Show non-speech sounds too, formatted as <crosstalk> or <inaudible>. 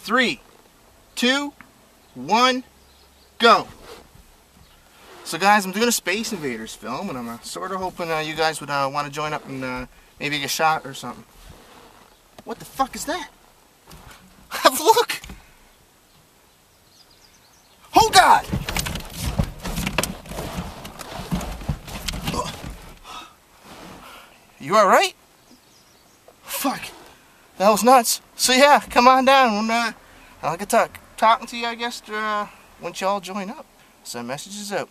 three, two, one, go. So guys, I'm doing a Space Invaders film, and I'm uh, sort of hoping uh, you guys would uh, want to join up and uh, maybe get shot or something. What the fuck is that? <laughs> Have a look! Oh God! You alright? Fuck. That was nuts. So yeah, come on down. And, uh, I'll get talk talking to you, I guess, uh, once y'all join up. Send messages out.